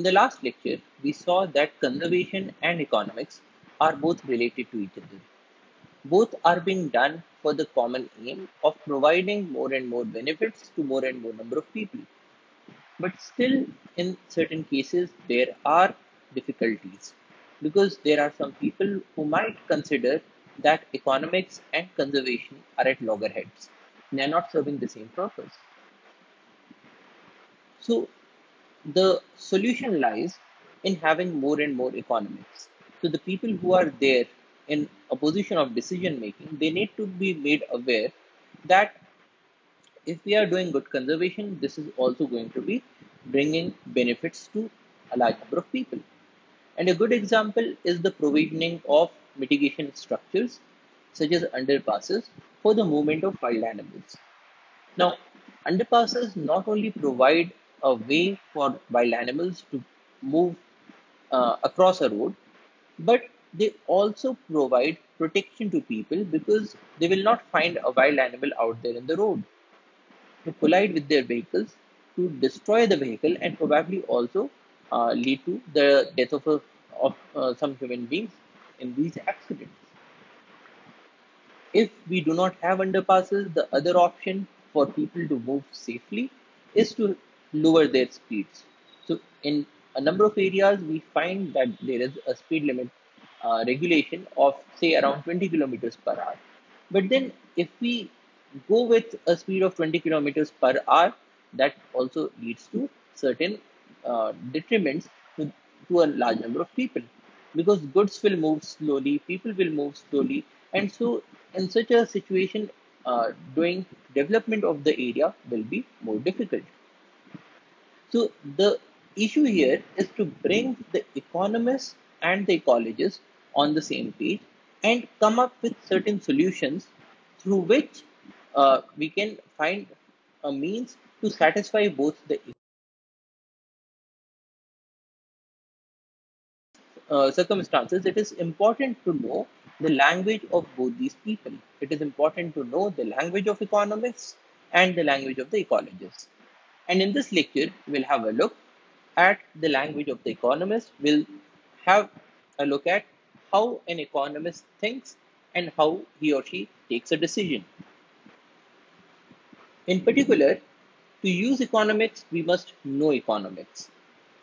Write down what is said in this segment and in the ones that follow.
In the last lecture, we saw that conservation and economics are both related to each other. Both are being done for the common aim of providing more and more benefits to more and more number of people. But still, in certain cases, there are difficulties because there are some people who might consider that economics and conservation are at loggerheads. They are not serving the same purpose. So the solution lies in having more and more economics. So the people who are there in a position of decision making, they need to be made aware that if we are doing good conservation, this is also going to be bringing benefits to a large number of people. And a good example is the provisioning of mitigation structures such as underpasses for the movement of wild animals. Now, underpasses not only provide a way for wild animals to move uh, across a road, but they also provide protection to people because they will not find a wild animal out there in the road to collide with their vehicles, to destroy the vehicle, and probably also uh, lead to the death of, a, of uh, some human beings in these accidents. If we do not have underpasses, the other option for people to move safely is to lower their speeds. So, in a number of areas, we find that there is a speed limit uh, regulation of say around 20 kilometers per hour. But then, if we go with a speed of 20 kilometers per hour, that also leads to certain uh, detriments to, to a large number of people because goods will move slowly, people will move slowly, and so in such a situation, uh, doing development of the area will be more difficult. So the issue here is to bring the economists and the ecologists on the same page and come up with certain solutions through which uh, we can find a means to satisfy both the uh, circumstances, it is important to know the language of both these people. It is important to know the language of economists and the language of the ecologists. And in this lecture, we'll have a look at the language of the economist. We'll have a look at how an economist thinks and how he or she takes a decision. In particular, to use economics, we must know economics.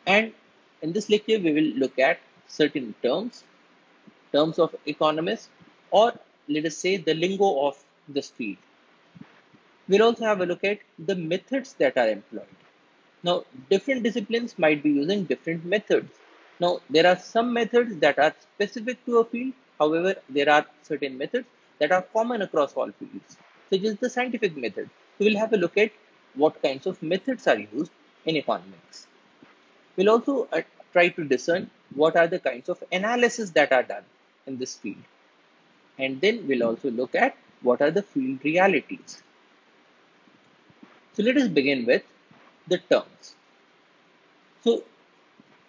And in this lecture, we will look at certain terms, terms of economists, or let us say the lingo of this field. We'll also have a look at the methods that are employed. Now, different disciplines might be using different methods. Now, there are some methods that are specific to a field. However, there are certain methods that are common across all fields, such as the scientific method. So we'll have a look at what kinds of methods are used in economics. We'll also uh, try to discern what are the kinds of analysis that are done in this field. And then we'll also look at what are the field realities. So let us begin with the terms. So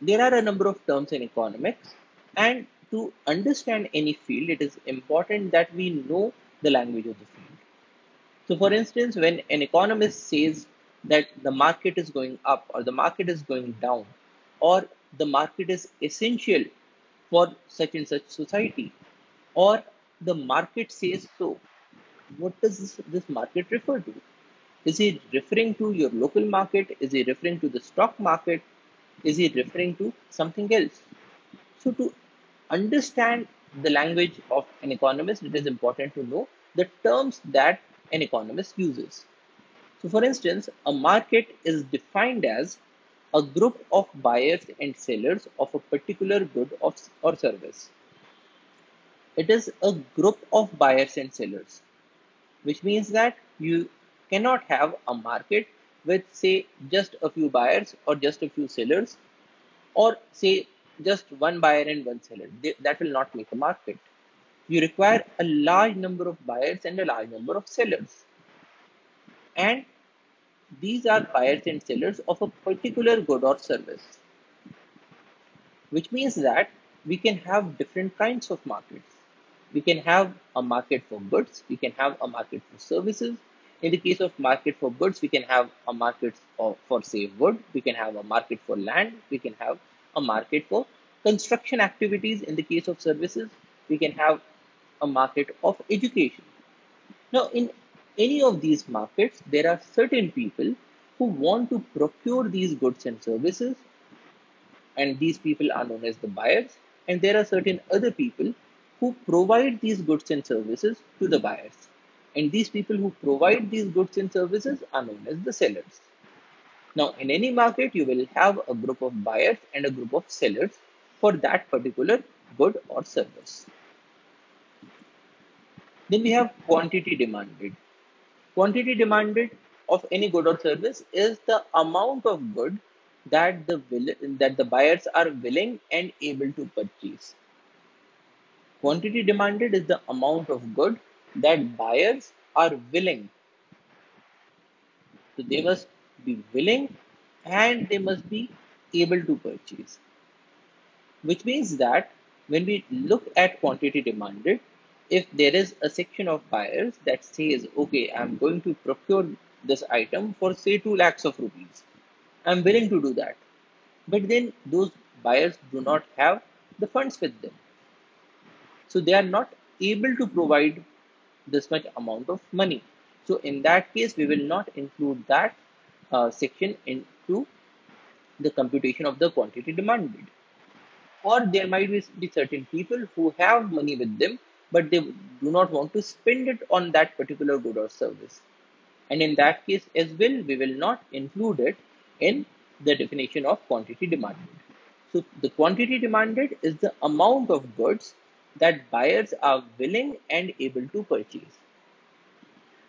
there are a number of terms in economics and to understand any field, it is important that we know the language of the field. So for instance, when an economist says that the market is going up or the market is going down or the market is essential for such and such society or the market says so, what does this, this market refer to? Is he referring to your local market? Is he referring to the stock market? Is he referring to something else? So, to understand the language of an economist, it is important to know the terms that an economist uses. So, for instance, a market is defined as a group of buyers and sellers of a particular good or service. It is a group of buyers and sellers, which means that you cannot have a market with say just a few buyers or just a few sellers or say just one buyer and one seller. They, that will not make a market. You require a large number of buyers and a large number of sellers. And these are buyers and sellers of a particular good or service, which means that we can have different kinds of markets. We can have a market for goods, we can have a market for services. In the case of market for goods, we can have a market for, for say wood, we can have a market for land, we can have a market for construction activities. In the case of services, we can have a market of education. Now, in any of these markets, there are certain people who want to procure these goods and services, and these people are known as the buyers. And there are certain other people who provide these goods and services to the buyers. And these people who provide these goods and services are known as the sellers. Now, in any market, you will have a group of buyers and a group of sellers for that particular good or service. Then we have quantity demanded. Quantity demanded of any good or service is the amount of good that the that the buyers are willing and able to purchase. Quantity demanded is the amount of good that buyers are willing. So they hmm. must be willing and they must be able to purchase. Which means that when we look at quantity demanded, if there is a section of buyers that says, okay, I'm going to procure this item for say 2 lakhs of rupees, I'm willing to do that. But then those buyers do not have the funds with them. So they are not able to provide this much amount of money. So in that case, we will not include that uh, section into the computation of the quantity demanded. Or there might be, be certain people who have money with them but they do not want to spend it on that particular good or service. And in that case as well, we will not include it in the definition of quantity demanded. So the quantity demanded is the amount of goods that buyers are willing and able to purchase.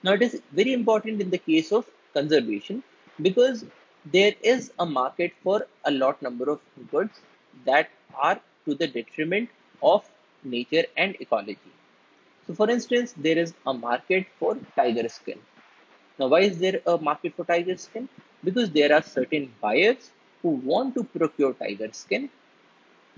Now it is very important in the case of conservation because there is a market for a lot number of goods that are to the detriment of nature and ecology. So for instance, there is a market for tiger skin. Now, why is there a market for tiger skin? Because there are certain buyers who want to procure tiger skin.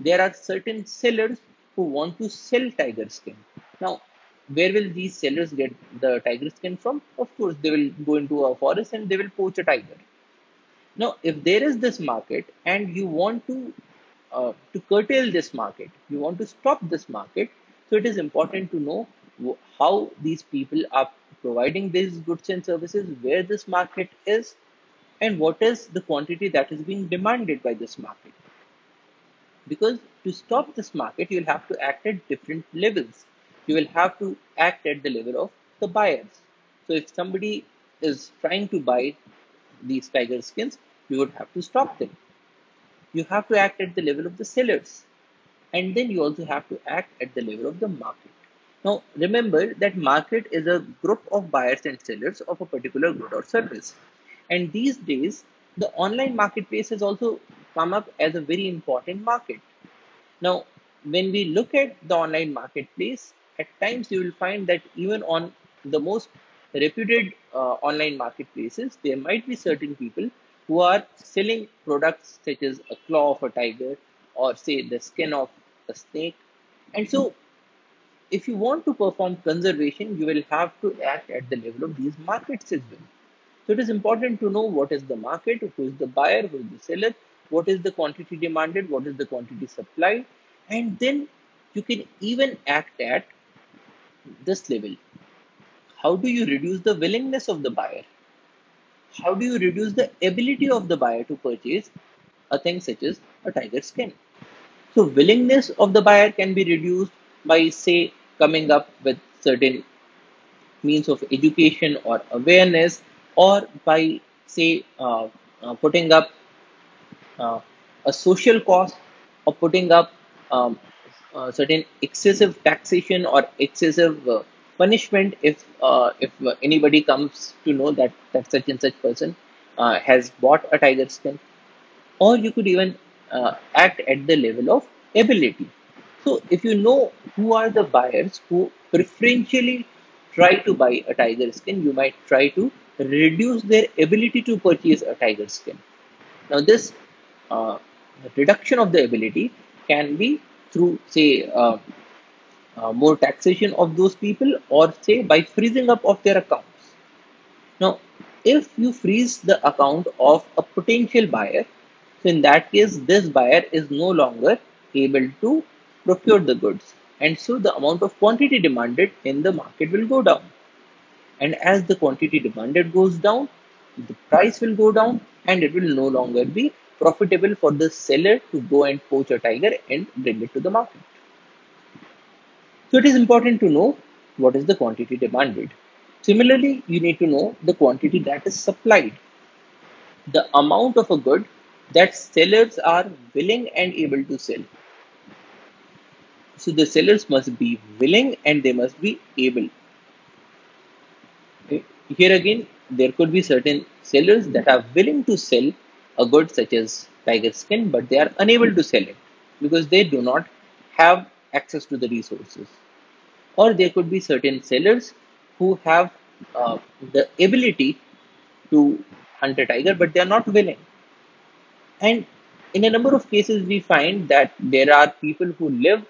There are certain sellers who want to sell tiger skin. Now, where will these sellers get the tiger skin from? Of course, they will go into a forest and they will poach a tiger. Now, if there is this market and you want to uh, to curtail this market. You want to stop this market. So it is important to know how these people are providing these goods and services, where this market is, and what is the quantity that is being demanded by this market. Because to stop this market, you will have to act at different levels. You will have to act at the level of the buyers. So if somebody is trying to buy these tiger skins, you would have to stop them you have to act at the level of the sellers and then you also have to act at the level of the market now remember that market is a group of buyers and sellers of a particular good or service and these days the online marketplace has also come up as a very important market now when we look at the online marketplace at times you will find that even on the most reputed uh, online marketplaces there might be certain people who are selling products such as a claw of a tiger or say the skin of a snake. And so if you want to perform conservation, you will have to act at the level of these markets as well. So it is important to know what is the market, who is the buyer, who is the seller, what is the quantity demanded, what is the quantity supplied, and then you can even act at this level. How do you reduce the willingness of the buyer? how do you reduce the ability of the buyer to purchase a thing such as a tiger skin? So willingness of the buyer can be reduced by say coming up with certain means of education or awareness or by say uh, uh, putting up uh, a social cost of putting up um, certain excessive taxation or excessive uh, punishment if uh, if anybody comes to know that that such and such person uh, has bought a tiger skin or you could even uh, act at the level of ability. So if you know who are the buyers who preferentially try to buy a tiger skin, you might try to reduce their ability to purchase a tiger skin. Now this uh, reduction of the ability can be through say uh, uh, more taxation of those people or say by freezing up of their accounts. Now if you freeze the account of a potential buyer, so in that case this buyer is no longer able to procure the goods and so the amount of quantity demanded in the market will go down and as the quantity demanded goes down the price will go down and it will no longer be profitable for the seller to go and poach a tiger and bring it to the market so it is important to know what is the quantity demanded similarly you need to know the quantity that is supplied the amount of a good that sellers are willing and able to sell so the sellers must be willing and they must be able. Okay. Here again, there could be certain sellers that are willing to sell a good such as tiger skin, but they are unable to sell it because they do not have access to the resources. Or there could be certain sellers who have uh, the ability to hunt a tiger, but they are not willing. And in a number of cases, we find that there are people who live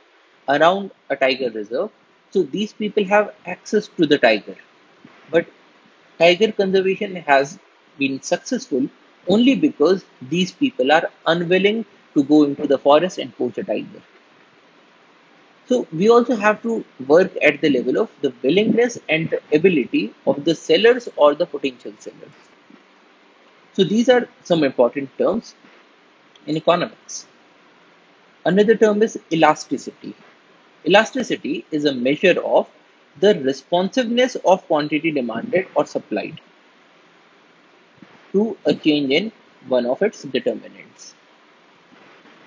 around a tiger reserve. So these people have access to the tiger. But tiger conservation has been successful only because these people are unwilling to go into the forest and poach a tiger. So we also have to work at the level of the willingness and the ability of the sellers or the potential sellers. So these are some important terms in economics. Another term is elasticity. Elasticity is a measure of the responsiveness of quantity demanded or supplied to a change in one of its determinants.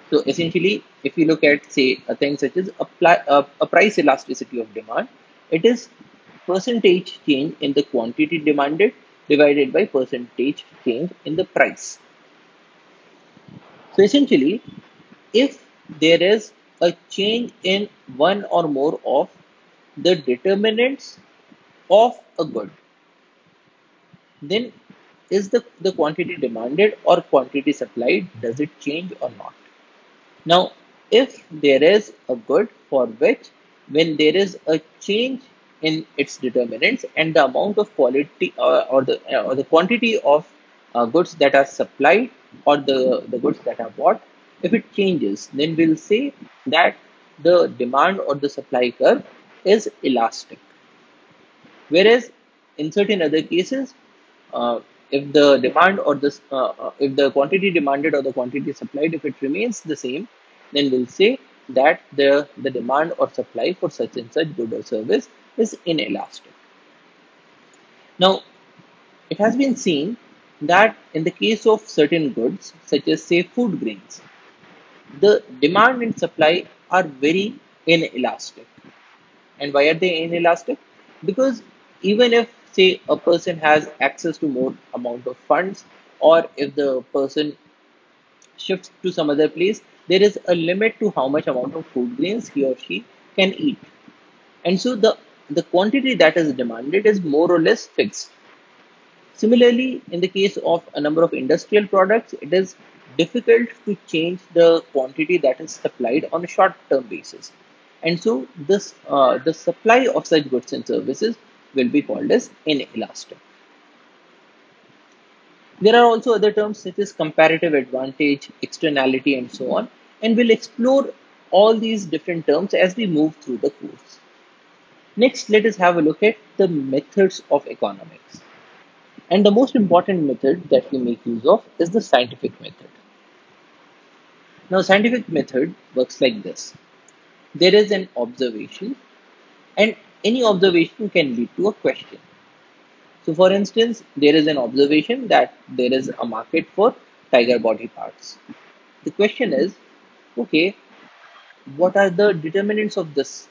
So essentially, if you look at say a thing such as a, a, uh, a price elasticity of demand, it is percentage change in the quantity demanded divided by percentage change in the price. So essentially, if there is a change in one or more of the determinants of a good, then is the, the quantity demanded or quantity supplied, does it change or not? Now, if there is a good for which when there is a change in its determinants and the amount of quality uh, or the uh, or the quantity of uh, goods that are supplied or the the goods that are bought if it changes, then we'll say that the demand or the supply curve is elastic. Whereas in certain other cases, uh, if the demand or the uh, uh, if the quantity demanded or the quantity supplied, if it remains the same, then we'll say that the the demand or supply for such and such good or service is inelastic. Now, it has been seen that in the case of certain goods, such as say food grains, the demand and supply are very inelastic. And why are they inelastic? Because even if say a person has access to more amount of funds or if the person shifts to some other place, there is a limit to how much amount of food grains he or she can eat. And so the, the quantity that is demanded is more or less fixed. Similarly, in the case of a number of industrial products, it is difficult to change the quantity that is supplied on a short term basis. And so this uh, the supply of such goods and services will be called as inelastic. There are also other terms such as comparative advantage, externality, and so on. And we'll explore all these different terms as we move through the course. Next, let us have a look at the methods of economics. And the most important method that we make use of is the scientific method. Now, scientific method works like this. There is an observation and any observation can lead to a question. So for instance, there is an observation that there is a market for tiger body parts. The question is, okay, what are the determinants of this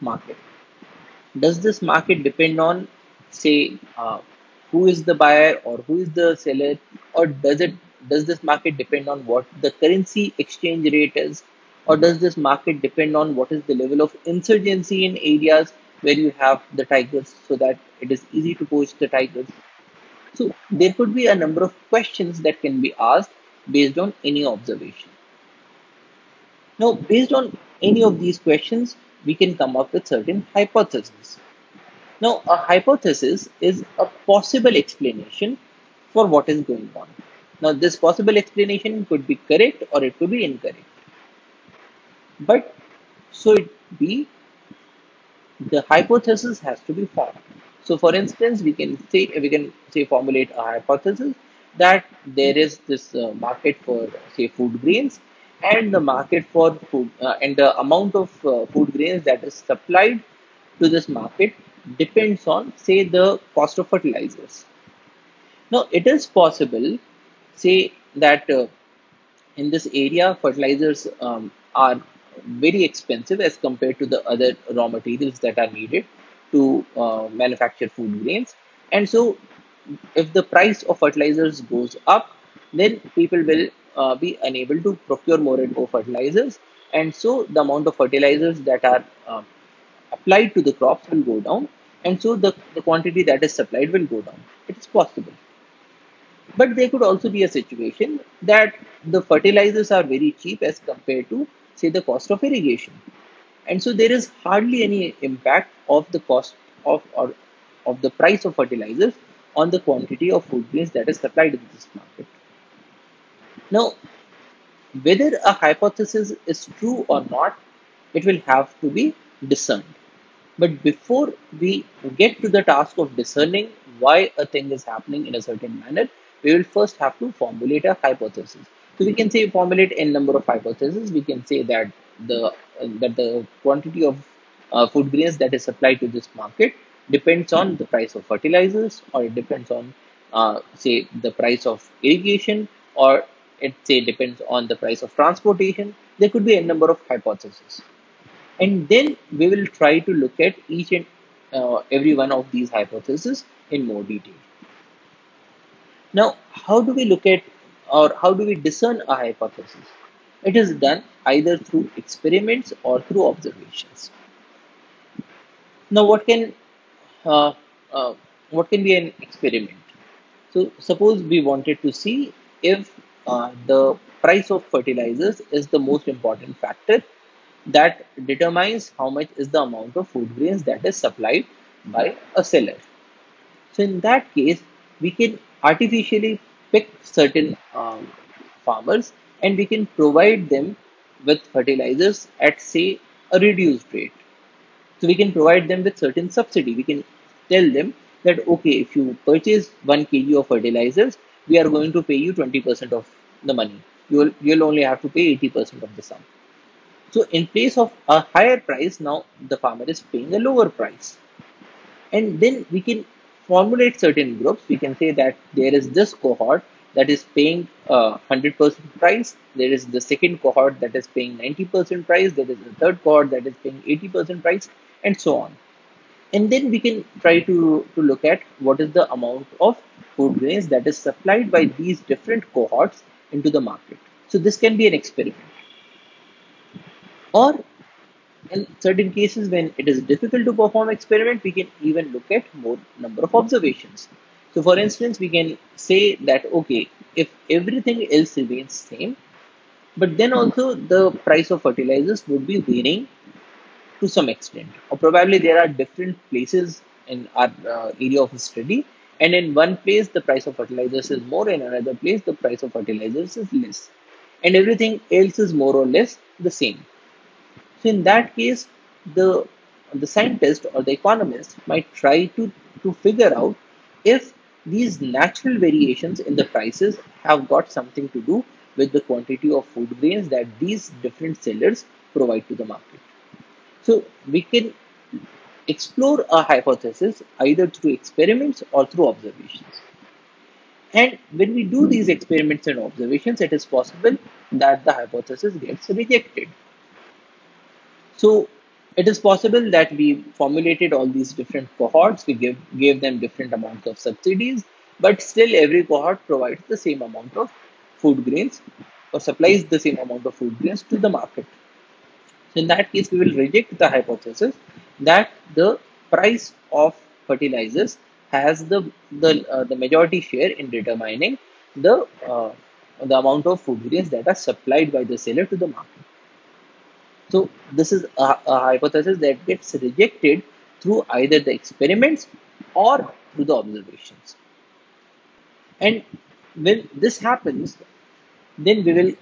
market? Does this market depend on, say, uh, who is the buyer or who is the seller, or does it does this market depend on what the currency exchange rate is or does this market depend on what is the level of insurgency in areas where you have the tigers so that it is easy to poach the tigers so there could be a number of questions that can be asked based on any observation now based on any of these questions we can come up with certain hypotheses now, a hypothesis is a possible explanation for what is going on. Now, this possible explanation could be correct or it could be incorrect. But so it be, the hypothesis has to be formed. So, for instance, we can say we can say formulate a hypothesis that there is this uh, market for say food grains and the market for food uh, and the amount of uh, food grains that is supplied to this market depends on say the cost of fertilizers now it is possible say that uh, in this area fertilizers um, are very expensive as compared to the other raw materials that are needed to uh, manufacture food grains and so if the price of fertilizers goes up then people will uh, be unable to procure more and more fertilizers and so the amount of fertilizers that are um, applied to the crops will go down and so the, the quantity that is supplied will go down. It is possible. But there could also be a situation that the fertilizers are very cheap as compared to say the cost of irrigation. And so there is hardly any impact of the cost of or of the price of fertilizers on the quantity of food grains that is supplied in this market. Now, whether a hypothesis is true or not, it will have to be discerned. But before we get to the task of discerning why a thing is happening in a certain manner, we will first have to formulate a hypothesis. So we can say formulate n number of hypotheses. We can say that the uh, that the quantity of uh, food grains that is supplied to this market depends on the price of fertilizers, or it depends on uh, say the price of irrigation, or it say depends on the price of transportation. There could be a number of hypotheses and then we will try to look at each and uh, every one of these hypotheses in more detail. Now, how do we look at or how do we discern a hypothesis? It is done either through experiments or through observations. Now, what can uh, uh, what can be an experiment? So, suppose we wanted to see if uh, the price of fertilizers is the most important factor that determines how much is the amount of food grains that is supplied by a seller. So in that case, we can artificially pick certain um, farmers and we can provide them with fertilizers at say a reduced rate. So we can provide them with certain subsidy. We can tell them that okay, if you purchase one kg of fertilizers, we are going to pay you 20% of the money. You'll you'll only have to pay 80% of the sum. So in place of a higher price, now the farmer is paying a lower price. And then we can formulate certain groups. We can say that there is this cohort that is paying uh, 100% price. There is the second cohort that is paying 90% price. There is the third cohort that is paying 80% price and so on. And then we can try to, to look at what is the amount of food grains that is supplied by these different cohorts into the market. So this can be an experiment or in certain cases when it is difficult to perform experiment we can even look at more number of observations. So for instance we can say that okay if everything else remains same but then also the price of fertilizers would be varying to some extent. Or probably there are different places in our uh, area of study and in one place the price of fertilizers is more in another place the price of fertilizers is less. And everything else is more or less the same so in that case, the the scientist or the economist might try to, to figure out if these natural variations in the prices have got something to do with the quantity of food grains that these different sellers provide to the market. So we can explore a hypothesis either through experiments or through observations. And when we do these experiments and observations, it is possible that the hypothesis gets rejected. So it is possible that we formulated all these different cohorts, we give, gave them different amounts of subsidies, but still every cohort provides the same amount of food grains or supplies the same amount of food grains to the market. So in that case, we will reject the hypothesis that the price of fertilizers has the the, uh, the majority share in determining the uh, the amount of food grains that are supplied by the seller to the market. So this is a, a hypothesis that gets rejected through either the experiments or through the observations. And when this happens, then we will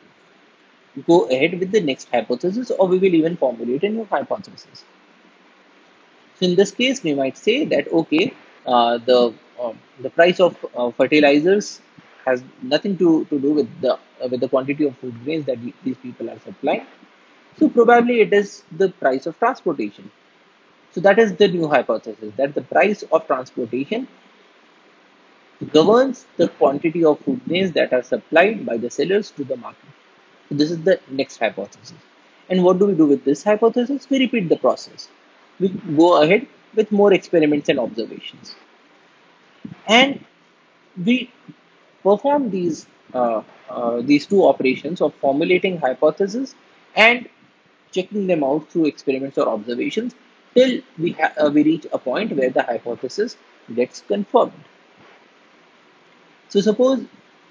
go ahead with the next hypothesis or we will even formulate a new hypothesis. So in this case, we might say that, okay, uh, the, uh, the price of uh, fertilizers has nothing to, to do with the, uh, with the quantity of food grains that these people are supplying. So probably it is the price of transportation. So that is the new hypothesis that the price of transportation governs the quantity of food grains that are supplied by the sellers to the market. So this is the next hypothesis. And what do we do with this hypothesis? We repeat the process. We go ahead with more experiments and observations. And we perform these uh, uh, these two operations of formulating hypothesis and checking them out through experiments or observations till we, uh, we reach a point where the hypothesis gets confirmed. So suppose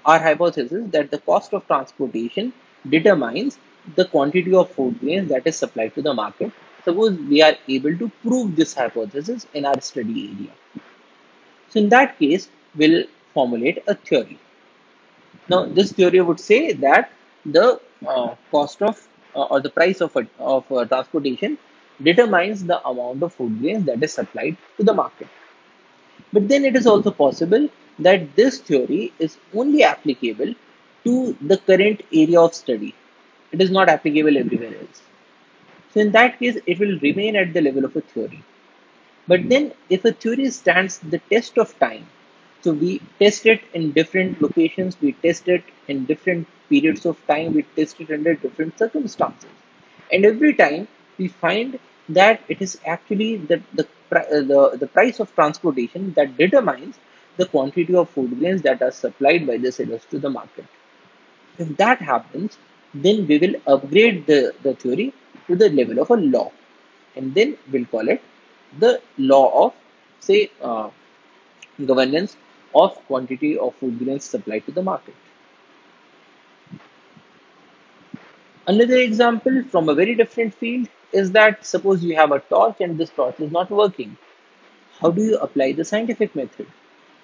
our hypothesis that the cost of transportation determines the quantity of food grains that is supplied to the market. Suppose we are able to prove this hypothesis in our study area. So in that case, we'll formulate a theory. Now, this theory would say that the uh, cost of uh, or the price of, of uh, transportation determines the amount of food grains that is supplied to the market. But then it is also possible that this theory is only applicable to the current area of study. It is not applicable everywhere else. So in that case, it will remain at the level of a theory. But then if a theory stands the test of time, so we test it in different locations, we test it in different periods of time, we test it under different circumstances. And every time we find that it is actually the, the, the, the price of transportation that determines the quantity of food grains that are supplied by the sellers to the market. If that happens, then we will upgrade the, the theory to the level of a law. And then we'll call it the law of, say, uh, governance of quantity of food grains supplied to the market. Another example from a very different field is that suppose you have a torch and this torch is not working. How do you apply the scientific method?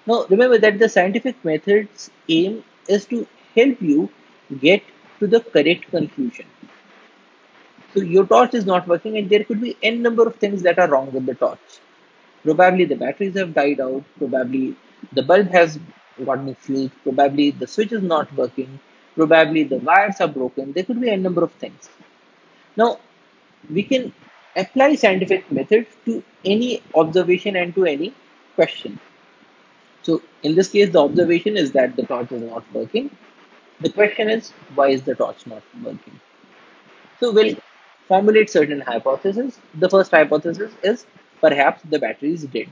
Now remember that the scientific method's aim is to help you get to the correct conclusion. So your torch is not working and there could be n number of things that are wrong with the torch. Probably the batteries have died out, probably the bulb has gotten fused, probably the switch is not working, probably the wires are broken, there could be a number of things. Now, we can apply scientific method to any observation and to any question. So in this case, the observation is that the torch is not working. The question is, why is the torch not working? So we'll formulate certain hypotheses. The first hypothesis is perhaps the battery is dead.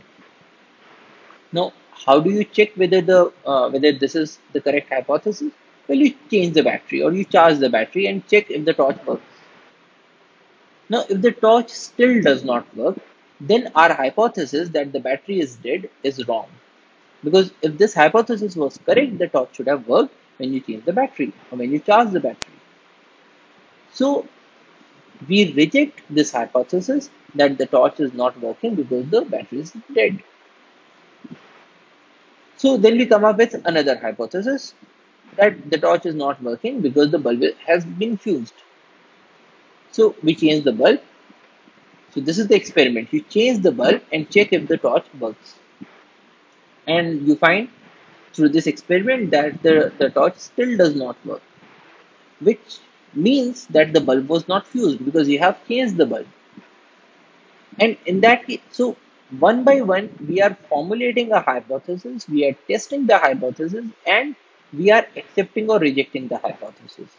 Now, how do you check whether the uh, whether this is the correct hypothesis? Well, you change the battery or you charge the battery and check if the torch works. Now, if the torch still does not work, then our hypothesis that the battery is dead is wrong. Because if this hypothesis was correct, the torch should have worked when you change the battery or when you charge the battery. So, we reject this hypothesis that the torch is not working because the battery is dead. So then we come up with another hypothesis that the torch is not working because the bulb has been fused. So we change the bulb. So this is the experiment. You change the bulb and check if the torch works. And you find through this experiment that the, the torch still does not work. Which means that the bulb was not fused because you have changed the bulb. And in that case, so one by one, we are formulating a hypothesis, we are testing the hypothesis, and we are accepting or rejecting the hypothesis.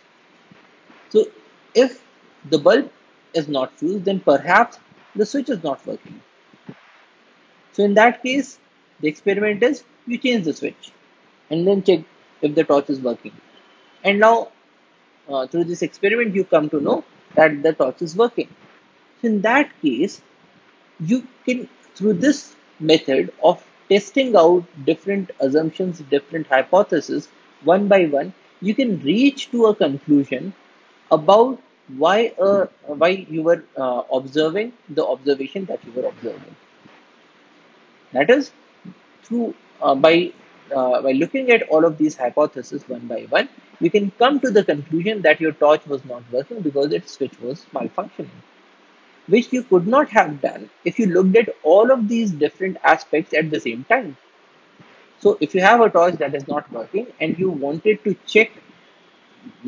So, if the bulb is not fused, then perhaps the switch is not working. So, in that case, the experiment is you change the switch and then check if the torch is working. And now, uh, through this experiment, you come to know that the torch is working. So, in that case, you can, through this method of testing out different assumptions, different hypotheses, one by one, you can reach to a conclusion about why uh, why you were uh, observing the observation that you were observing. That is through uh, by uh, by looking at all of these hypotheses one by one, you can come to the conclusion that your torch was not working because its switch was malfunctioning, which you could not have done if you looked at all of these different aspects at the same time. So if you have a torch that is not working and you wanted to check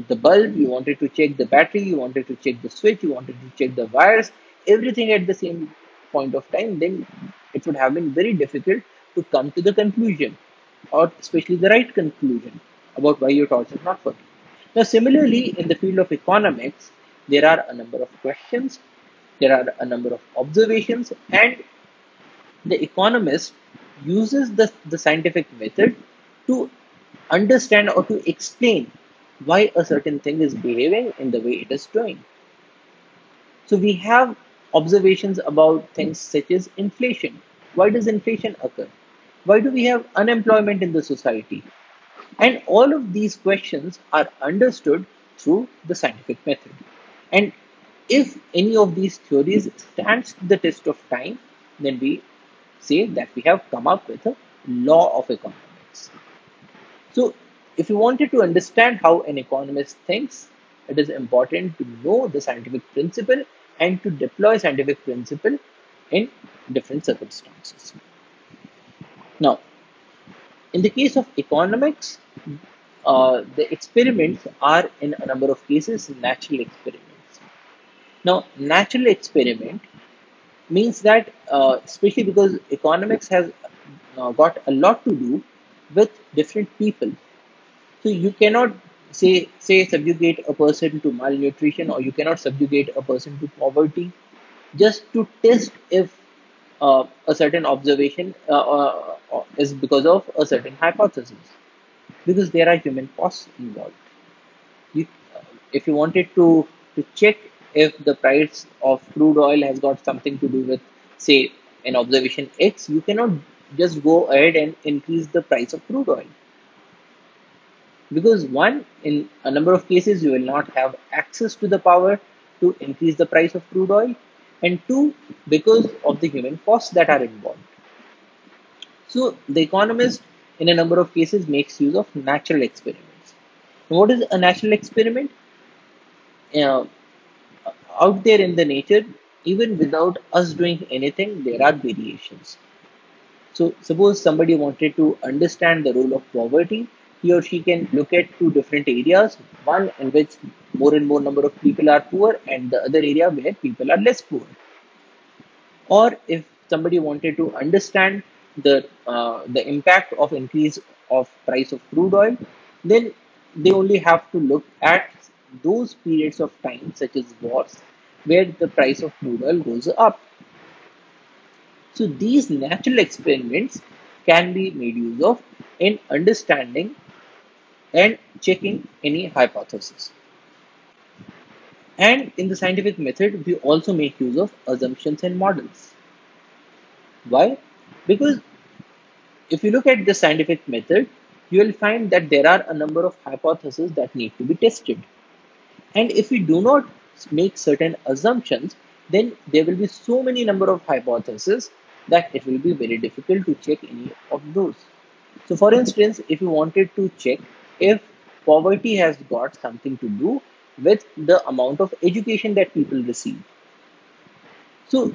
the bulb, you wanted to check the battery, you wanted to check the switch, you wanted to check the wires, everything at the same point of time, then it would have been very difficult to come to the conclusion or especially the right conclusion about why your torch is not working. Now, similarly, in the field of economics, there are a number of questions, there are a number of observations, and the economist uses the, the scientific method to understand or to explain why a certain thing is behaving in the way it is doing. So we have observations about things such as inflation. Why does inflation occur? Why do we have unemployment in the society? And all of these questions are understood through the scientific method. And if any of these theories stands the test of time, then we say that we have come up with a law of economics. So if you wanted to understand how an economist thinks, it is important to know the scientific principle and to deploy scientific principle in different circumstances. Now, in the case of economics, uh, the experiments are in a number of cases natural experiments. Now, natural experiment means that, uh, especially because economics has uh, got a lot to do with different people so you cannot say say subjugate a person to malnutrition or you cannot subjugate a person to poverty just to test if uh, a certain observation uh, uh, uh is because of a certain hypothesis because there are human costs involved. You, if you wanted to to check if the price of crude oil has got something to do with say an observation X, you cannot just go ahead and increase the price of crude oil. Because one in a number of cases you will not have access to the power to increase the price of crude oil. And two because of the human costs that are involved. So the economist in a number of cases makes use of natural experiments. What is a natural experiment? Uh, out there in the nature even without us doing anything there are variations. So suppose somebody wanted to understand the role of poverty he or she can look at two different areas one in which more and more number of people are poor and the other area where people are less poor. Or if somebody wanted to understand the uh, the impact of increase of price of crude oil then they only have to look at those periods of time such as wars where the price of crude oil goes up so these natural experiments can be made use of in understanding and checking any hypothesis. And in the scientific method, we also make use of assumptions and models. Why? Because if you look at the scientific method, you will find that there are a number of hypotheses that need to be tested. And if we do not make certain assumptions, then there will be so many number of hypotheses that it will be very difficult to check any of those. So for instance, if you wanted to check if poverty has got something to do with the amount of education that people receive. So,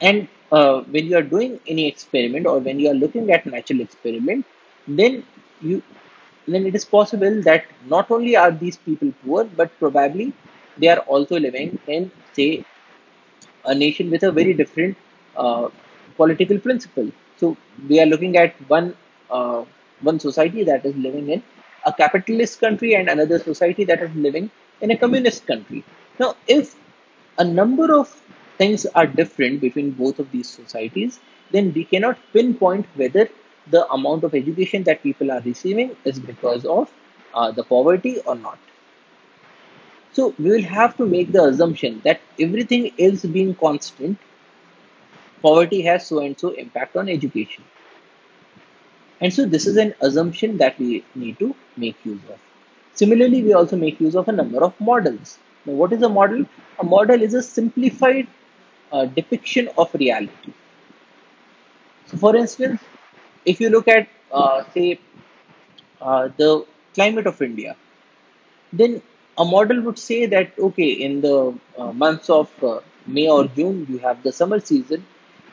and uh, when you are doing any experiment or when you are looking at natural experiment, then you then it is possible that not only are these people poor, but probably they are also living in say a nation with a very different uh, political principle. So we are looking at one uh, one society that is living in a capitalist country and another society that is living in a communist country. Now, if a number of things are different between both of these societies, then we cannot pinpoint whether the amount of education that people are receiving is because of uh, the poverty or not. So we will have to make the assumption that everything else being constant, poverty has so and so impact on education. And so this is an assumption that we need to make use of. Similarly, we also make use of a number of models. Now, what is a model? A model is a simplified uh, depiction of reality. So, for instance, if you look at, uh, say, uh, the climate of India, then a model would say that, okay, in the uh, months of uh, May or June, you have the summer season.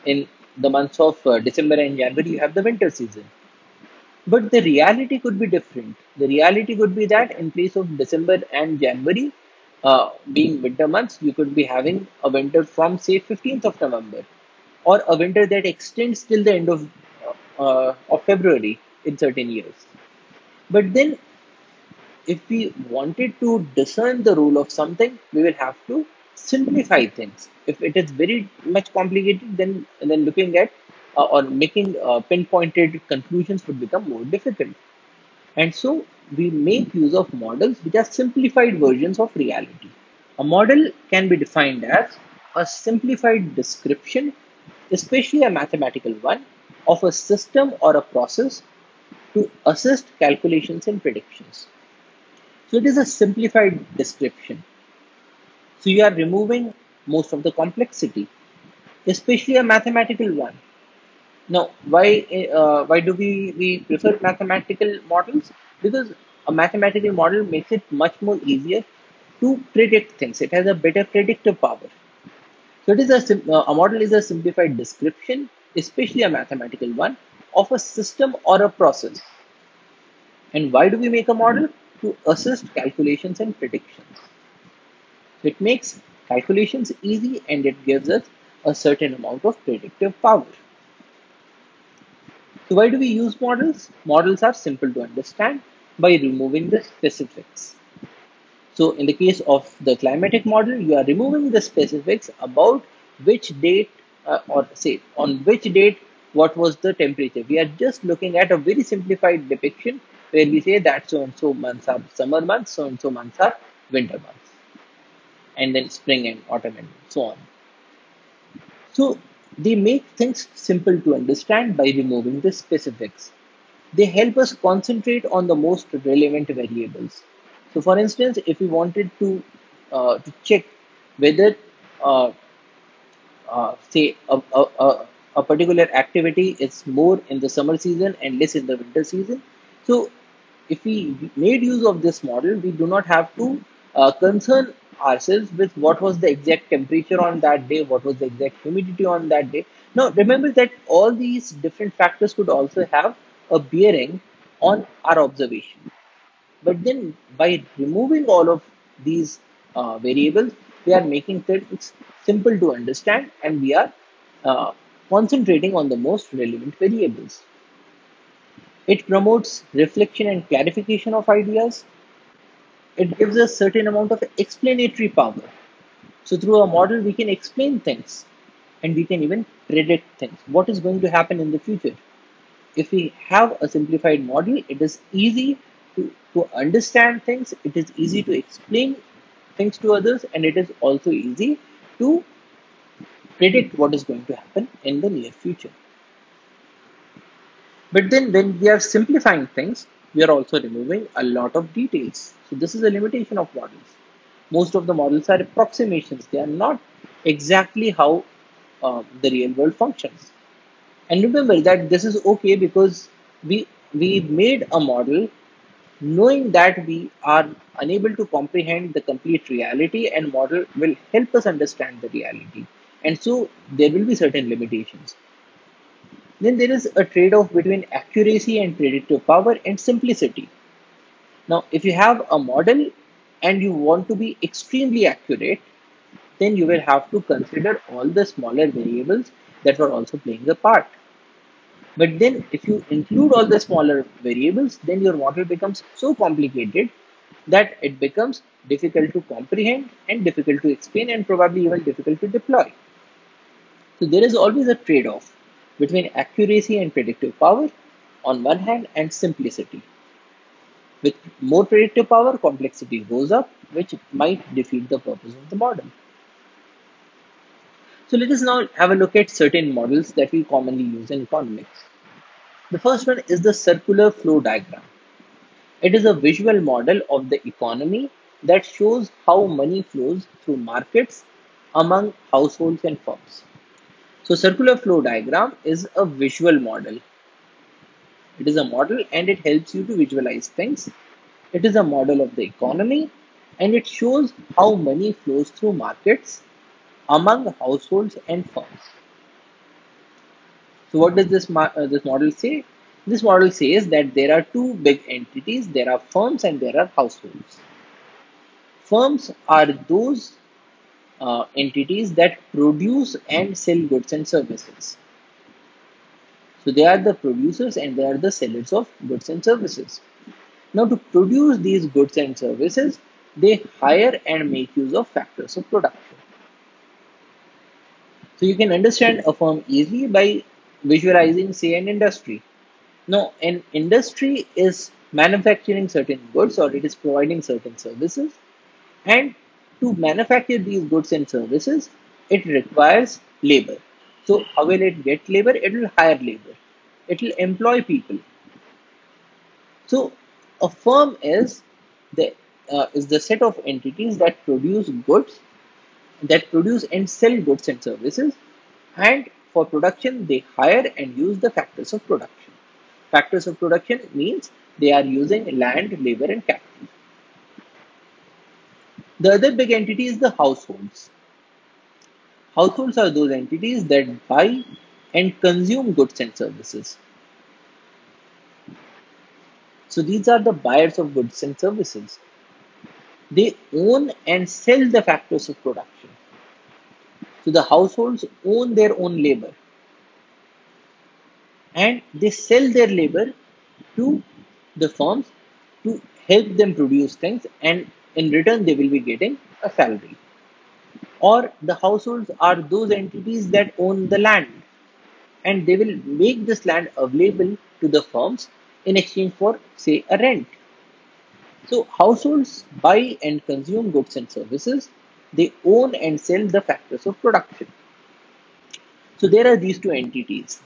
In the months of uh, December and January, you have the winter season. But the reality could be different. The reality could be that in place of December and January, uh, being winter months, you could be having a winter from say 15th of November, or a winter that extends till the end of uh, of February in certain years. But then, if we wanted to discern the rule of something, we will have to simplify things. If it is very much complicated, then then looking at uh, or making uh, pinpointed conclusions would become more difficult. And so we make use of models which are simplified versions of reality. A model can be defined as a simplified description, especially a mathematical one, of a system or a process to assist calculations and predictions. So it is a simplified description. So you are removing most of the complexity, especially a mathematical one. Now, why uh, why do we, we prefer mathematical models? Because a mathematical model makes it much more easier to predict things. It has a better predictive power. So it is a, uh, a model is a simplified description, especially a mathematical one, of a system or a process. And why do we make a model? To assist calculations and predictions. So it makes calculations easy and it gives us a certain amount of predictive power. So why do we use models? Models are simple to understand by removing the specifics. So in the case of the climatic model, you are removing the specifics about which date uh, or say on which date what was the temperature. We are just looking at a very simplified depiction where we say that so and so months are summer months, so and so months are winter months, and then spring and autumn and so on. So they make things simple to understand by removing the specifics. They help us concentrate on the most relevant variables. So, for instance, if we wanted to uh, to check whether, uh, uh, say, a, a, a particular activity is more in the summer season and less in the winter season, so if we made use of this model, we do not have to uh, concern ourselves with what was the exact temperature on that day, what was the exact humidity on that day. Now, remember that all these different factors could also have a bearing on our observation. But then by removing all of these uh, variables, we are making things simple to understand and we are uh, concentrating on the most relevant variables. It promotes reflection and clarification of ideas. It gives us certain amount of explanatory power. So through a model, we can explain things and we can even predict things. What is going to happen in the future? If we have a simplified model, it is easy to, to understand things, it is easy to explain things to others, and it is also easy to predict what is going to happen in the near future. But then when we are simplifying things, we are also removing a lot of details. So this is a limitation of models. Most of the models are approximations. They are not exactly how uh, the real world functions. And remember that this is okay because we we made a model knowing that we are unable to comprehend the complete reality and model will help us understand the reality. And so there will be certain limitations. Then there is a trade-off between accuracy and predictive power and simplicity. Now, if you have a model and you want to be extremely accurate, then you will have to consider all the smaller variables that are also playing a part. But then if you include all the smaller variables, then your model becomes so complicated that it becomes difficult to comprehend and difficult to explain and probably even difficult to deploy. So there is always a trade-off between accuracy and predictive power on one hand and simplicity. With more predictive power, complexity goes up, which might defeat the purpose of the model. So let us now have a look at certain models that we commonly use in economics. The first one is the circular flow diagram. It is a visual model of the economy that shows how money flows through markets among households and firms. So circular flow diagram is a visual model. It is a model and it helps you to visualize things. It is a model of the economy and it shows how money flows through markets among households and firms. So what does this, uh, this model say? This model says that there are two big entities, there are firms and there are households. Firms are those uh, entities that produce and sell goods and services. So they are the producers and they are the sellers of goods and services. Now to produce these goods and services, they hire and make use of factors of production. So you can understand a firm easily by visualizing say an industry. Now an industry is manufacturing certain goods or it is providing certain services and to manufacture these goods and services, it requires labor. So how will it get labor? It will hire labor. It will employ people. So a firm is the uh, is the set of entities that produce goods, that produce and sell goods and services, and for production they hire and use the factors of production. Factors of production means they are using land, labor, and capital. The other big entity is the households. Households are those entities that buy and consume goods and services. So these are the buyers of goods and services. They own and sell the factors of production. So the households own their own labor and they sell their labor to the firms to help them produce things and in return, they will be getting a salary. Or the households are those entities that own the land and they will make this land available to the firms in exchange for, say, a rent. So, households buy and consume goods and services, they own and sell the factors of production. So, there are these two entities.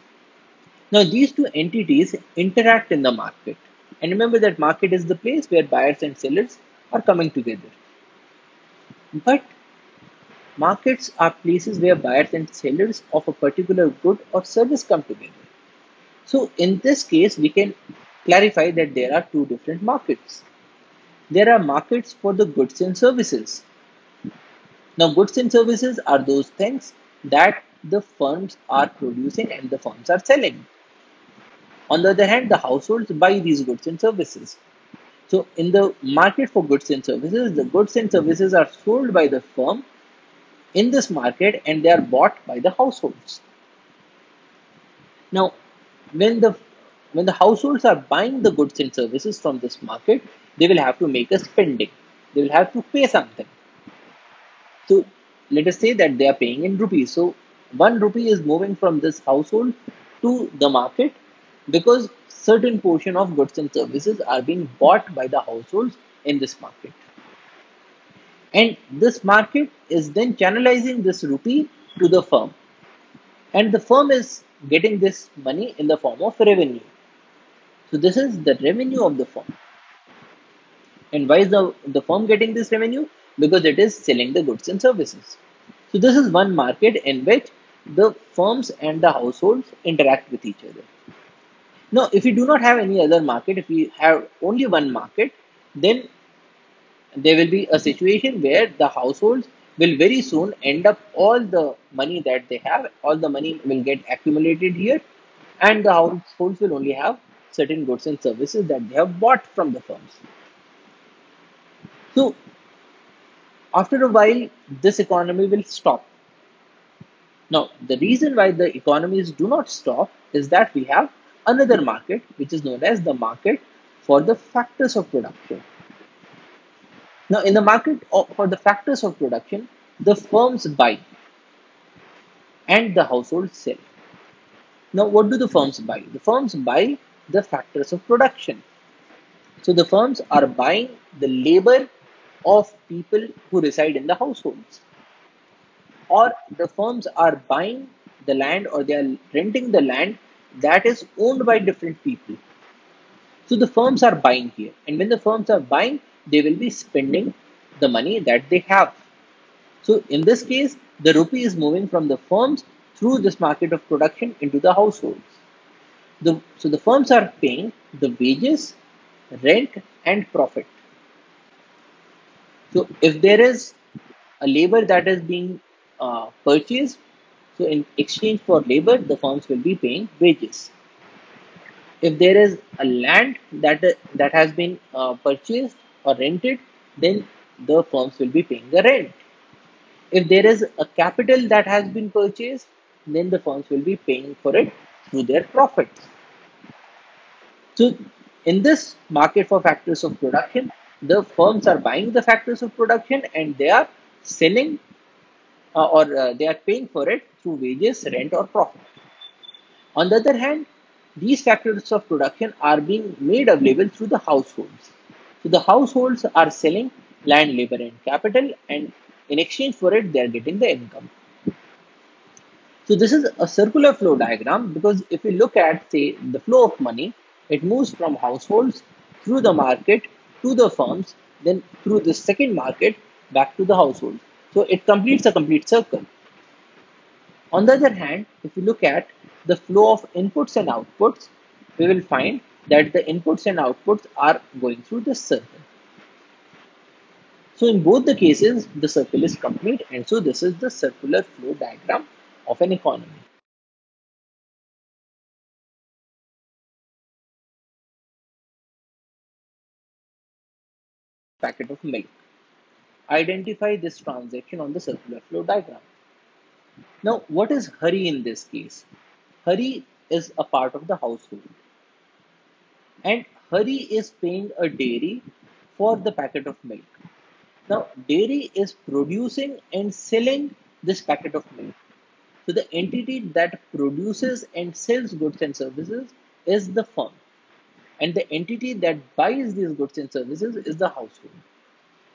Now, these two entities interact in the market. And remember that market is the place where buyers and sellers are coming together. But markets are places where buyers and sellers of a particular good or service come together. So in this case, we can clarify that there are two different markets. There are markets for the goods and services. Now, goods and services are those things that the firms are producing and the firms are selling. On the other hand, the households buy these goods and services. So in the market for goods and services, the goods and services are sold by the firm in this market and they are bought by the households. Now, when the when the households are buying the goods and services from this market, they will have to make a spending. They will have to pay something. So let us say that they are paying in rupees. So one rupee is moving from this household to the market because certain portion of goods and services are being bought by the households in this market. And this market is then channelizing this rupee to the firm. And the firm is getting this money in the form of revenue. So this is the revenue of the firm. And why is the, the firm getting this revenue? Because it is selling the goods and services. So this is one market in which the firms and the households interact with each other. Now, if we do not have any other market, if we have only one market, then there will be a situation where the households will very soon end up all the money that they have, all the money will get accumulated here, and the households will only have certain goods and services that they have bought from the firms. So, after a while, this economy will stop. Now, the reason why the economies do not stop is that we have another market which is known as the market for the factors of production. Now, in the market for the factors of production, the firms buy and the households sell. Now, what do the firms buy? The firms buy the factors of production. So the firms are buying the labor of people who reside in the households. Or the firms are buying the land or they are renting the land that is owned by different people. So the firms are buying here. And when the firms are buying, they will be spending the money that they have. So in this case, the rupee is moving from the firms through this market of production into the households. The, so the firms are paying the wages, rent, and profit. So if there is a labor that is being uh, purchased, so in exchange for labor, the firms will be paying wages. If there is a land that that has been uh, purchased or rented, then the firms will be paying the rent. If there is a capital that has been purchased, then the firms will be paying for it through their profits. So in this market for factors of production, the firms are buying the factors of production and they are selling uh, or uh, they are paying for it through wages, rent or profit. On the other hand, these factors of production are being made available through the households. So the households are selling land, labor and capital and in exchange for it, they are getting the income. So this is a circular flow diagram because if you look at say the flow of money, it moves from households through the market to the firms, then through the second market back to the household. So it completes a complete circle. On the other hand, if you look at the flow of inputs and outputs, we will find that the inputs and outputs are going through this circle. So in both the cases, the circle is complete and so this is the circular flow diagram of an economy. Packet of milk. Identify this transaction on the circular flow diagram. Now, what is Hari in this case? Hari is a part of the household. And Hari is paying a dairy for the packet of milk. Now, dairy is producing and selling this packet of milk. So, the entity that produces and sells goods and services is the firm. And the entity that buys these goods and services is the household.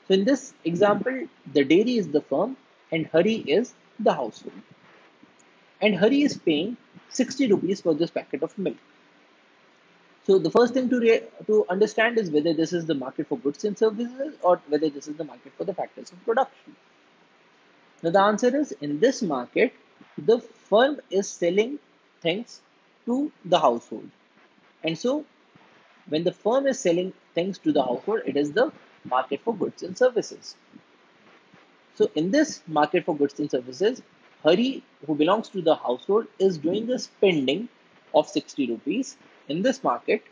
So, in this example, the dairy is the firm and Hari is the household. And Hari is paying 60 rupees for this packet of milk. So the first thing to to understand is whether this is the market for goods and services or whether this is the market for the factors of production. Now the answer is in this market, the firm is selling things to the household. And so when the firm is selling things to the household, it is the market for goods and services. So in this market for goods and services, Hari, who belongs to the household, is doing the spending of 60 rupees in this market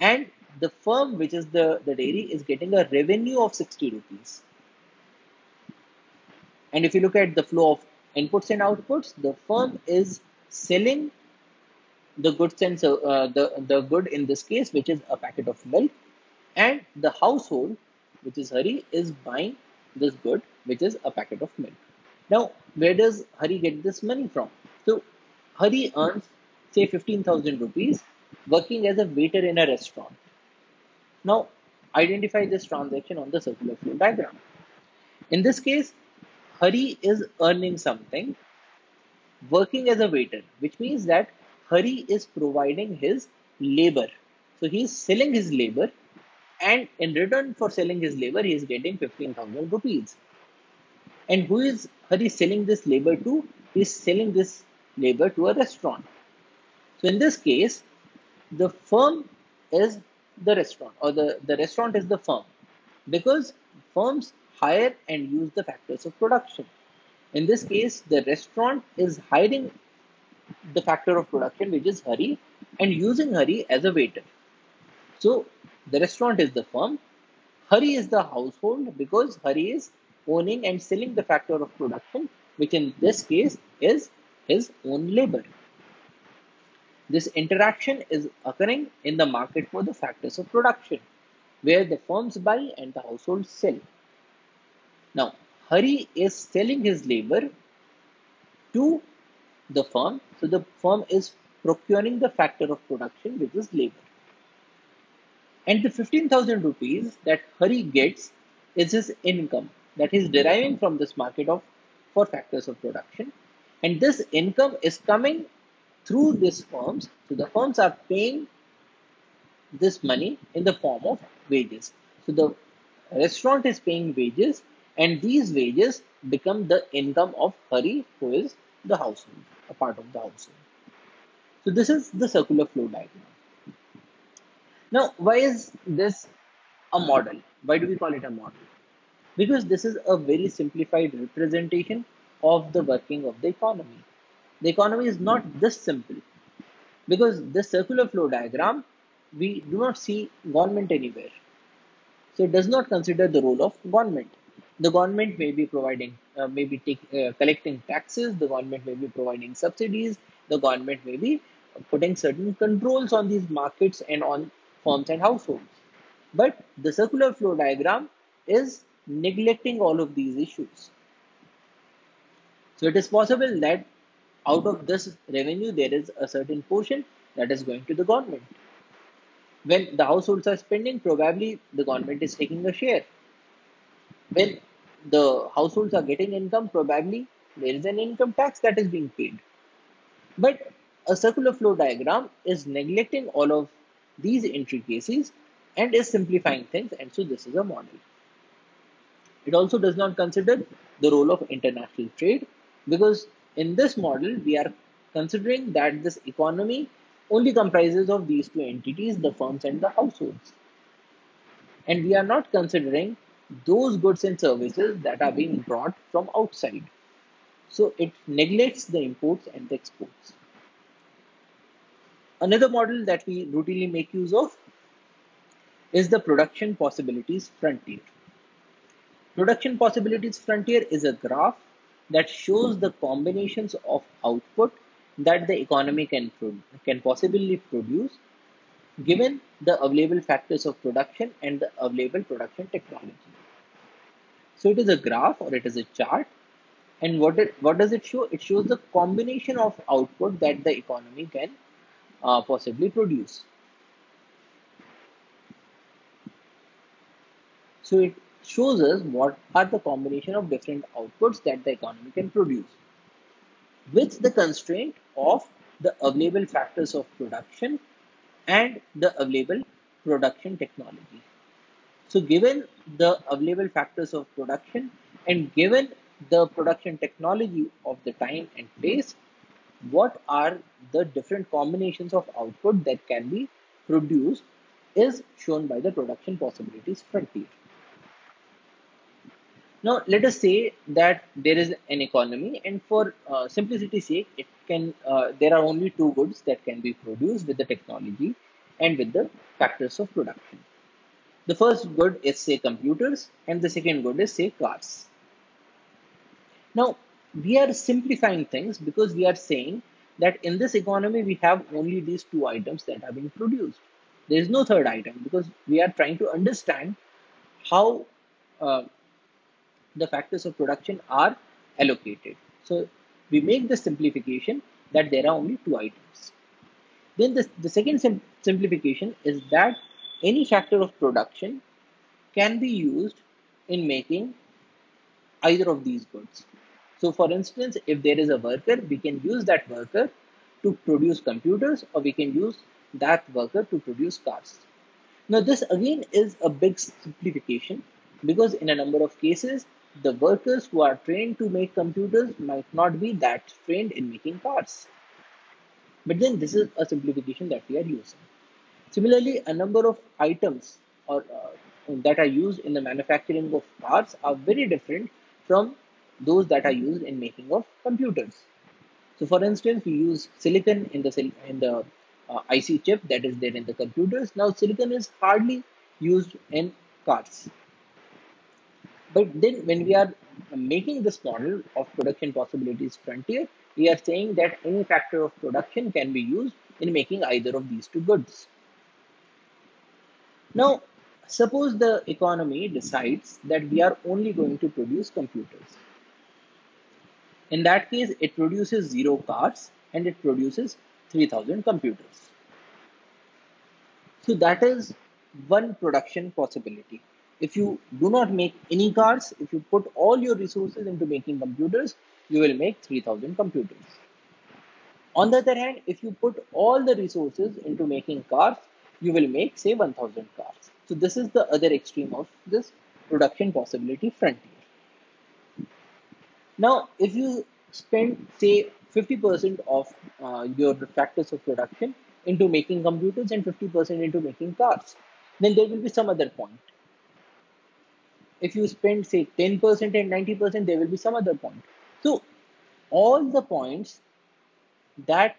and the firm which is the, the dairy is getting a revenue of 60 rupees. And if you look at the flow of inputs and outputs, the firm is selling the goods and so uh, the, the good in this case, which is a packet of milk, and the household, which is Hari, is buying this good, which is a packet of milk. Now, where does Hari get this money from? So, Hari earns say 15,000 rupees working as a waiter in a restaurant. Now, identify this transaction on the circular flow diagram. In this case, Hari is earning something working as a waiter, which means that Hari is providing his labor. So he is selling his labor, and in return for selling his labor, he is getting 15,000 rupees. And who is Hari selling this labor to? He is selling this labor to a restaurant. So in this case, the firm is the restaurant or the, the restaurant is the firm because firms hire and use the factors of production. In this case, the restaurant is hiring the factor of production, which is Hari, and using Hari as a waiter. So the restaurant is the firm, Hari is the household because Hari is owning and selling the factor of production, which in this case is his own labor. This interaction is occurring in the market for the factors of production, where the firms buy and the households sell. Now, Hari is selling his labor to the firm. So, the firm is procuring the factor of production, which is labor. And the 15,000 rupees that Hari gets is his income that he's deriving from this market of for factors of production. And this income is coming through these firms. So the firms are paying this money in the form of wages. So the restaurant is paying wages, and these wages become the income of Hari, who is the household, a part of the household. So this is the circular flow diagram. Now, why is this a model? Why do we call it a model? Because this is a very simplified representation of the working of the economy. The economy is not this simple because this circular flow diagram, we do not see government anywhere. So it does not consider the role of government. The government may be providing, uh, maybe take, uh, collecting taxes. The government may be providing subsidies. The government may be putting certain controls on these markets and on firms and households. But the circular flow diagram is neglecting all of these issues. So it is possible that out of this revenue, there is a certain portion that is going to the government. When the households are spending, probably the government is taking a share. When the households are getting income, probably there is an income tax that is being paid. But a circular flow diagram is neglecting all of these intricacies and is simplifying things, and so this is a model. It also does not consider the role of international trade because in this model, we are considering that this economy only comprises of these two entities, the firms and the households. And we are not considering those goods and services that are being brought from outside. So it neglects the imports and the exports. Another model that we routinely make use of is the production possibilities frontier. Production possibilities frontier is a graph that shows the combinations of output that the economy can, can possibly produce given the available factors of production and the available production technology. So it is a graph or it is a chart. And what, it, what does it show? It shows the combination of output that the economy can uh, possibly produce. So it shows us what are the combination of different outputs that the economy can produce with the constraint of the available factors of production and the available production technology. So given the available factors of production and given the production technology of the time and place, what are the different combinations of output that can be produced is shown by the production possibilities frontier. Now, let us say that there is an economy, and for uh, simplicity's sake, it can uh, there are only two goods that can be produced with the technology and with the factors of production. The first good is say computers, and the second good is say cars. Now, we are simplifying things because we are saying that in this economy we have only these two items that are being produced. There is no third item because we are trying to understand how uh, the factors of production are allocated. So we make the simplification that there are only two items. Then the, the second sim simplification is that any factor of production can be used in making either of these goods. So for instance, if there is a worker, we can use that worker to produce computers or we can use that worker to produce cars. Now this again is a big simplification because in a number of cases, the workers who are trained to make computers might not be that trained in making cars. But then this is a simplification that we are using. Similarly, a number of items or uh, that are used in the manufacturing of cars are very different from those that are used in making of computers. So, for instance, we use silicon in the in the uh, IC chip that is there in the computers. Now, silicon is hardly used in cars. But then when we are making this model of production possibilities frontier, we are saying that any factor of production can be used in making either of these two goods. Now, suppose the economy decides that we are only going to produce computers. In that case, it produces zero cars and it produces 3000 computers. So that is one production possibility. If you do not make any cars, if you put all your resources into making computers, you will make 3000 computers. On the other hand, if you put all the resources into making cars, you will make say 1000 cars. So this is the other extreme of this production possibility frontier. Now, if you spend say 50% of uh, your factors of production into making computers and 50% into making cars, then there will be some other point. If you spend say 10% and 90%, there will be some other point. So all the points that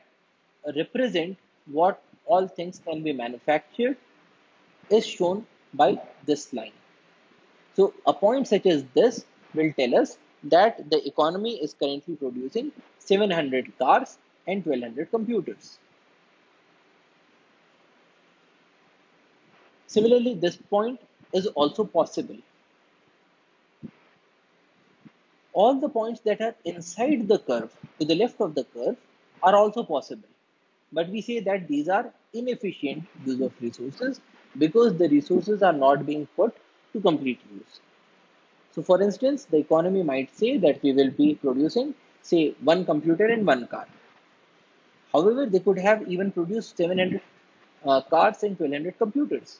represent what all things can be manufactured is shown by this line. So a point such as this will tell us that the economy is currently producing 700 cars and 1200 computers. Similarly, this point is also possible. All the points that are inside the curve, to the left of the curve, are also possible. But we say that these are inefficient use of resources because the resources are not being put to complete use. So for instance, the economy might say that we will be producing, say, one computer and one car. However, they could have even produced 700 uh, cars and 1200 computers.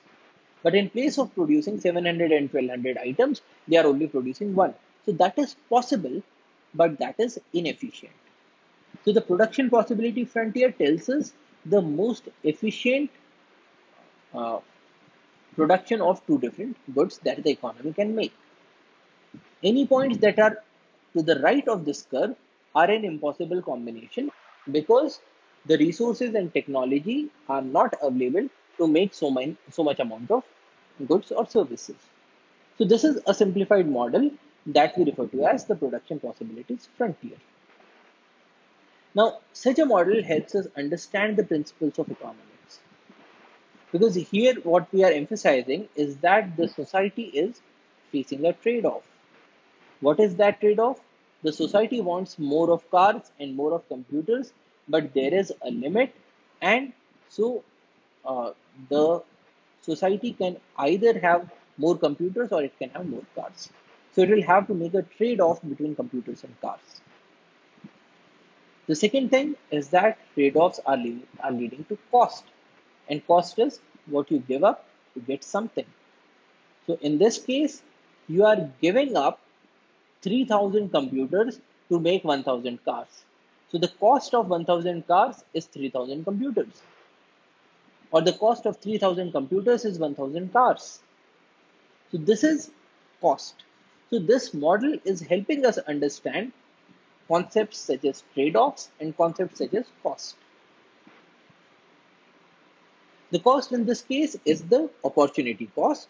But in place of producing 700 and 1200 items, they are only producing one. So that is possible, but that is inefficient. So the production possibility frontier tells us the most efficient uh, production of two different goods that the economy can make. Any points that are to the right of this curve are an impossible combination because the resources and technology are not available to make so, many, so much amount of goods or services. So this is a simplified model that we refer to as the production possibilities frontier. Now, such a model helps us understand the principles of economics. Because here what we are emphasizing is that the society is facing a trade-off. What is that trade-off? The society wants more of cars and more of computers, but there is a limit and so uh, the society can either have more computers or it can have more cars. So it will have to make a trade-off between computers and cars. The second thing is that trade-offs are, leading, are leading to cost. And cost is what you give up to get something. So in this case, you are giving up 3000 computers to make 1000 cars. So the cost of 1000 cars is 3000 computers. Or the cost of 3000 computers is 1000 cars. So this is cost. So this model is helping us understand concepts such as trade-offs and concepts such as cost. The cost in this case is the opportunity cost.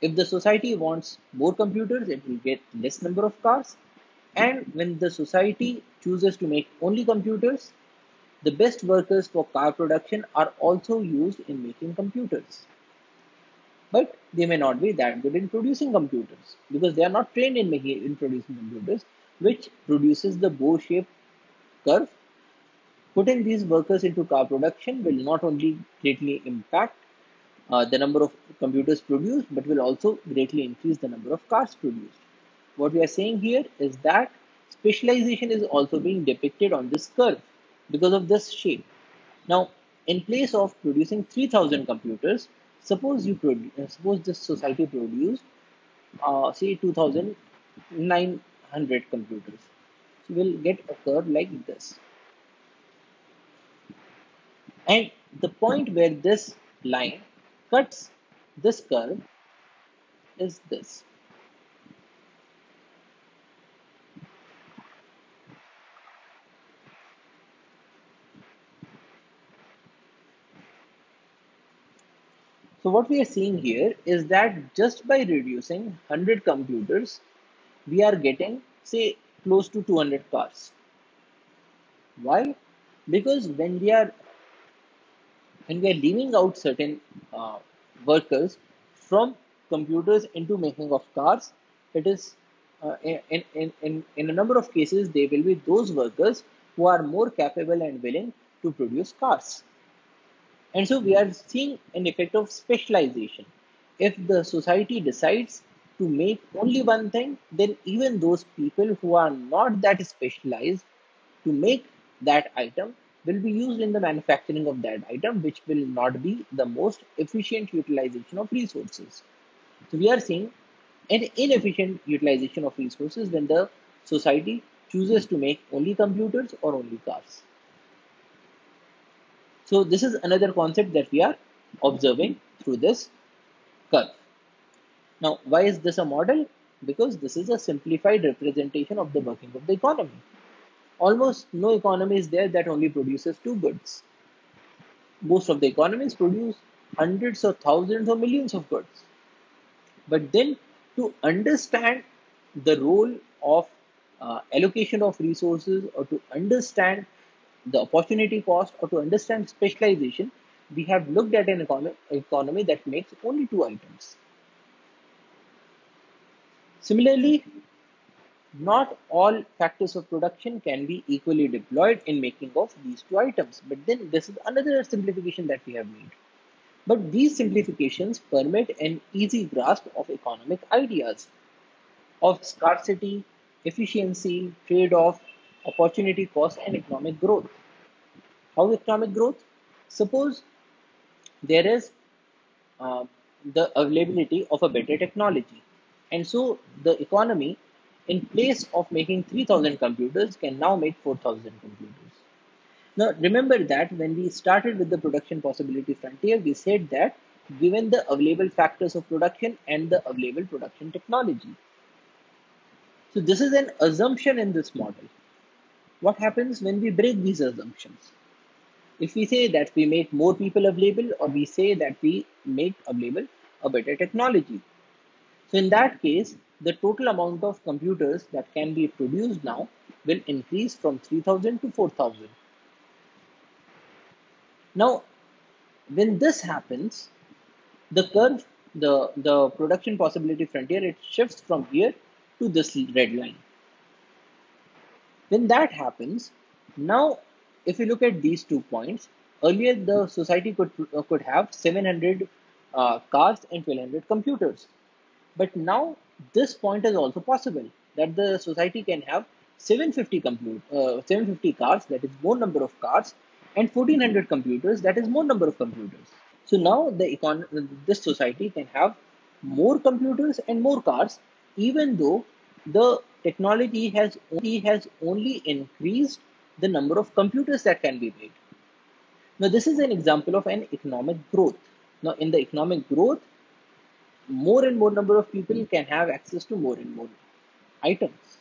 If the society wants more computers, it will get less number of cars. And when the society chooses to make only computers, the best workers for car production are also used in making computers. But they may not be that good in producing computers because they are not trained in making in producing computers which produces the bow-shaped curve. Putting these workers into car production will not only greatly impact uh, the number of computers produced, but will also greatly increase the number of cars produced. What we are saying here is that specialization is also being depicted on this curve because of this shape. Now, in place of producing 3000 computers, suppose you produce, suppose this society produced, uh, say 2009 100 computers. So we'll get a curve like this. And the point where this line cuts this curve is this. So what we are seeing here is that just by reducing 100 computers, we are getting say close to 200 cars. Why? Because when we are when we are leaving out certain uh, workers from computers into making of cars, it is uh, in, in, in, in a number of cases, they will be those workers who are more capable and willing to produce cars. And so we are seeing an effect of specialization. if the society decides to make only one thing, then even those people who are not that specialized to make that item will be used in the manufacturing of that item, which will not be the most efficient utilization of resources. So we are seeing an inefficient utilization of resources when the society chooses to make only computers or only cars. So this is another concept that we are observing through this curve. Now, why is this a model? Because this is a simplified representation of the working of the economy. Almost no economy is there that only produces two goods. Most of the economies produce hundreds or thousands or millions of goods. But then to understand the role of uh, allocation of resources or to understand the opportunity cost or to understand specialization, we have looked at an economy, economy that makes only two items. Similarly, not all factors of production can be equally deployed in making of these two items. But then this is another simplification that we have made. But these simplifications permit an easy grasp of economic ideas of scarcity, efficiency, trade-off, opportunity cost, and economic growth. How economic growth? Suppose there is uh, the availability of a better technology. And so the economy, in place of making 3000 computers, can now make 4000 computers. Now, remember that when we started with the production possibility frontier, we said that given the available factors of production and the available production technology. So, this is an assumption in this model. What happens when we break these assumptions? If we say that we make more people available, or we say that we make available a better technology. So, in that case, the total amount of computers that can be produced now will increase from 3000 to 4000. Now, when this happens, the curve, the, the production possibility frontier, it shifts from here to this red line. When that happens, now if you look at these two points, earlier the society could, could have 700 uh, cars and 1200 computers. But now this point is also possible that the society can have 750 compute, uh, 750 cars, that is more number of cars, and 1400 computers, that is more number of computers. So now the econ this society can have more computers and more cars, even though the technology has only, has only increased the number of computers that can be made. Now this is an example of an economic growth. Now in the economic growth, more and more number of people can have access to more and more items.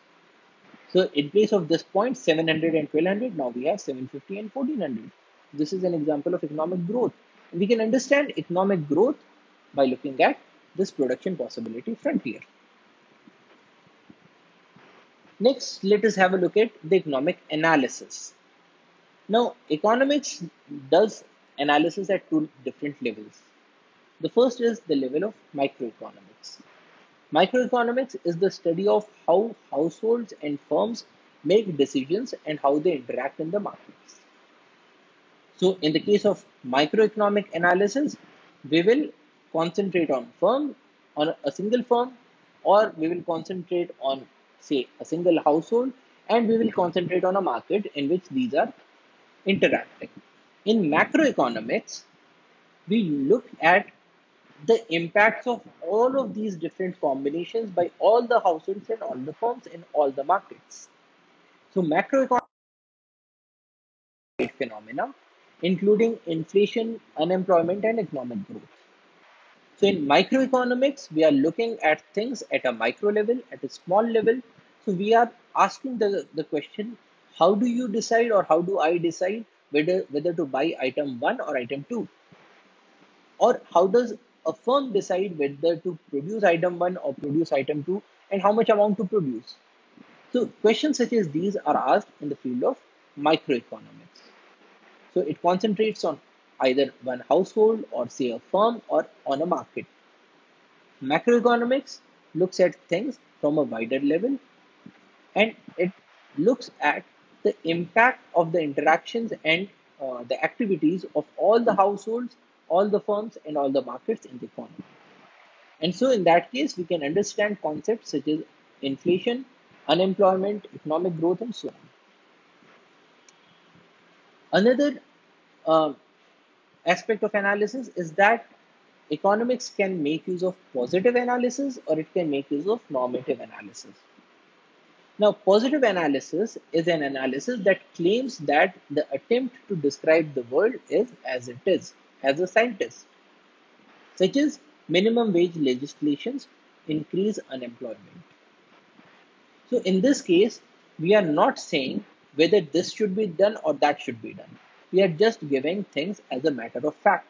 So in place of this point, 700 and 1200, now we have 750 and 1400. This is an example of economic growth. We can understand economic growth by looking at this production possibility frontier. Next, let us have a look at the economic analysis. Now, economics does analysis at two different levels. The first is the level of microeconomics. Microeconomics is the study of how households and firms make decisions and how they interact in the markets. So, in the case of microeconomic analysis, we will concentrate on firm, on a single firm, or we will concentrate on, say, a single household, and we will concentrate on a market in which these are interacting. In macroeconomics, we look at the impacts of all of these different combinations by all the households and all the firms in all the markets. So macroeconomic phenomena, including inflation, unemployment, and economic growth. So in microeconomics, we are looking at things at a micro level, at a small level. So we are asking the, the question, how do you decide or how do I decide whether, whether to buy item one or item two? Or how does a firm decide whether to produce item 1 or produce item 2 and how much amount to produce. So questions such as these are asked in the field of microeconomics. So it concentrates on either one household or say a firm or on a market. Macroeconomics looks at things from a wider level and it looks at the impact of the interactions and uh, the activities of all the households all the firms and all the markets in the economy. And so, in that case, we can understand concepts such as inflation, unemployment, economic growth, and so on. Another uh, aspect of analysis is that economics can make use of positive analysis or it can make use of normative analysis. Now, positive analysis is an analysis that claims that the attempt to describe the world is as it is, as a scientist, such as minimum wage legislations increase unemployment. So, in this case, we are not saying whether this should be done or that should be done. We are just giving things as a matter of fact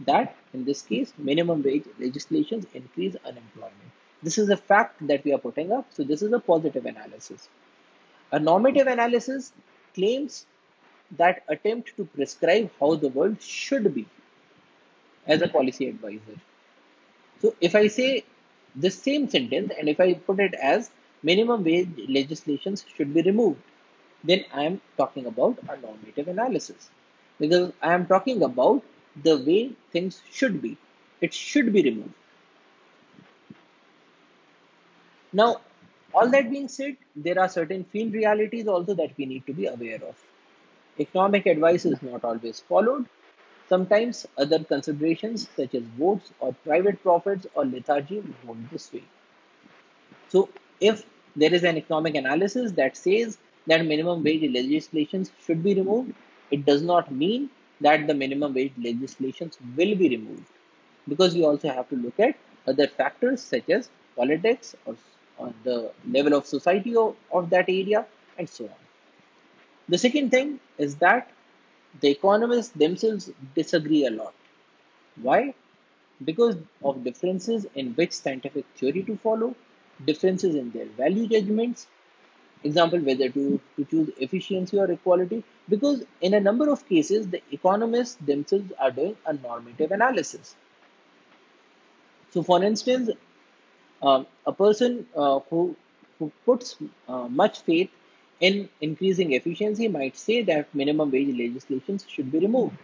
that in this case, minimum wage legislations increase unemployment. This is a fact that we are putting up. So this is a positive analysis. A normative analysis claims that attempt to prescribe how the world should be as a policy advisor. So if I say the same sentence and if I put it as minimum wage legislations should be removed, then I am talking about a normative analysis because I am talking about the way things should be. It should be removed. Now, all that being said, there are certain field realities also that we need to be aware of. Economic advice is not always followed. Sometimes other considerations such as votes or private profits or lethargy hold this way. So, if there is an economic analysis that says that minimum wage legislations should be removed, it does not mean that the minimum wage legislations will be removed because we also have to look at other factors such as politics or on the level of society of, of that area and so on. The second thing is that the economists themselves disagree a lot. Why? Because of differences in which scientific theory to follow, differences in their value judgments, example whether to, to choose efficiency or equality, because in a number of cases the economists themselves are doing a normative analysis. So for instance, um, a person uh, who, who puts uh, much faith in increasing efficiency might say that minimum wage legislations should be removed.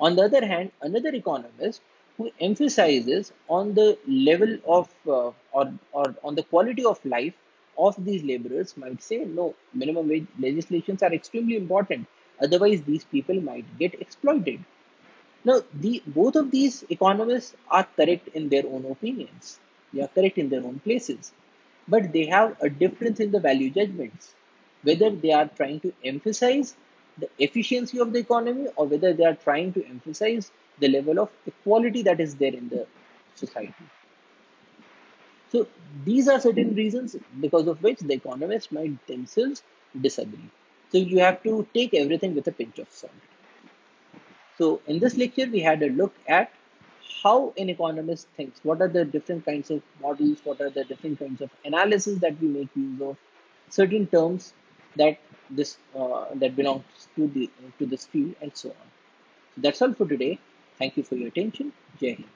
On the other hand, another economist who emphasizes on the level of uh, or, or on the quality of life of these laborers might say no minimum wage legislations are extremely important otherwise these people might get exploited now the both of these economists are correct in their own opinions they are correct in their own places. But they have a difference in the value judgments, whether they are trying to emphasize the efficiency of the economy or whether they are trying to emphasize the level of equality that is there in the society. So these are certain reasons because of which the economists might themselves disagree. So you have to take everything with a pinch of salt. So in this lecture, we had a look at how an economist thinks, what are the different kinds of models, what are the different kinds of analysis that we make use of, certain terms that this uh, that belongs to the to this field, and so on. So that's all for today. Thank you for your attention. Jai Hind.